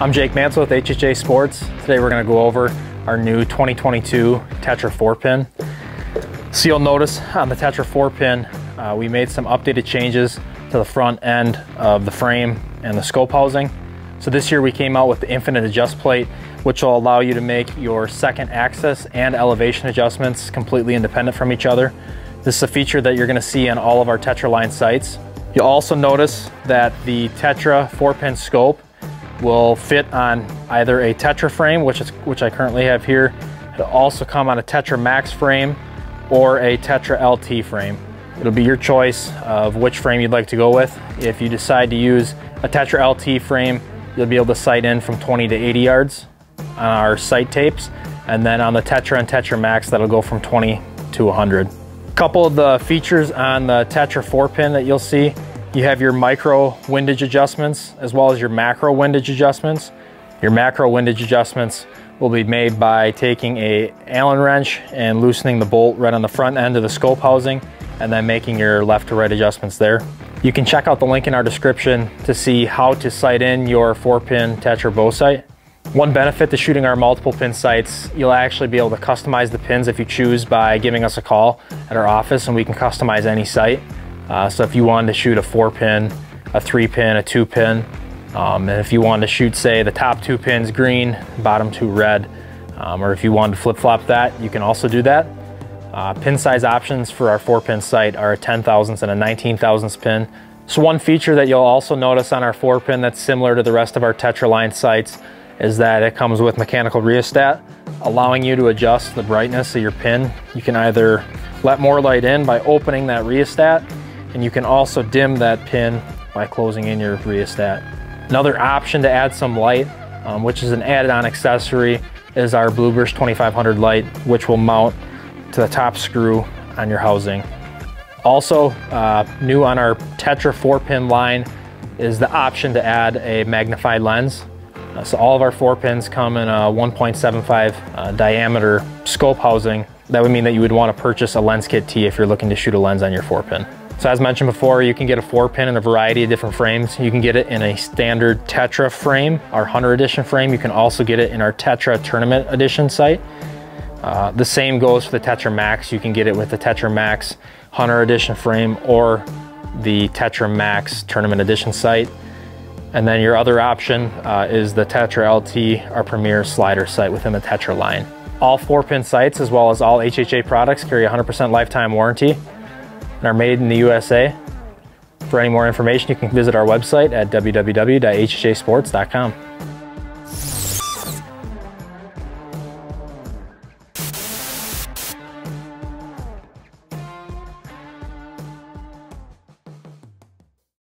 I'm Jake Mansell with HHA Sports. Today we're going to go over our new 2022 Tetra 4 pin. So you'll notice on the Tetra 4 pin, uh, we made some updated changes to the front end of the frame and the scope housing. So this year we came out with the infinite adjust plate, which will allow you to make your second axis and elevation adjustments completely independent from each other. This is a feature that you're gonna see on all of our Tetra line sights. You'll also notice that the Tetra 4-pin scope will fit on either a Tetra frame, which, is, which I currently have here. It'll also come on a Tetra Max frame or a Tetra LT frame. It'll be your choice of which frame you'd like to go with. If you decide to use a Tetra LT frame, you'll be able to sight in from 20 to 80 yards on our sight tapes. And then on the Tetra and Tetra Max, that'll go from 20 to 100 A couple of the features on the Tetra 4 pin that you'll see. You have your micro windage adjustments as well as your macro windage adjustments. Your macro windage adjustments will be made by taking a Allen wrench and loosening the bolt right on the front end of the scope housing and then making your left to right adjustments there. You can check out the link in our description to see how to sight in your four pin Tetra bow sight. One benefit to shooting our multiple pin sights, you'll actually be able to customize the pins if you choose by giving us a call at our office and we can customize any sight. Uh, so if you wanted to shoot a four pin, a three pin, a two pin, um, and if you wanted to shoot, say, the top two pins green, bottom two red, um, or if you wanted to flip flop that, you can also do that. Uh, pin size options for our four pin sight are a 10 thousandths and a 19 thousandths pin. So one feature that you'll also notice on our four pin that's similar to the rest of our Tetra line sights is that it comes with mechanical rheostat, allowing you to adjust the brightness of your pin. You can either let more light in by opening that rheostat, and you can also dim that pin by closing in your rheostat. Another option to add some light, um, which is an added-on accessory, is our Blueburst 2500 light, which will mount to the top screw on your housing. Also, uh, new on our Tetra 4-pin line is the option to add a magnified lens. Uh, so all of our four pins come in a 1.75 uh, diameter scope housing. That would mean that you would want to purchase a lens kit T if you're looking to shoot a lens on your four pin. So as mentioned before, you can get a four pin in a variety of different frames. You can get it in a standard Tetra frame, our Hunter Edition frame. You can also get it in our Tetra Tournament Edition sight. Uh, the same goes for the Tetra Max. You can get it with the Tetra Max Hunter Edition frame or the Tetra Max Tournament Edition sight. And then your other option uh, is the Tetra LT, our premier slider sight within the Tetra line. All four pin sights, as well as all HHA products, carry 100% lifetime warranty and are made in the USA. For any more information, you can visit our website at www.hhasports.com.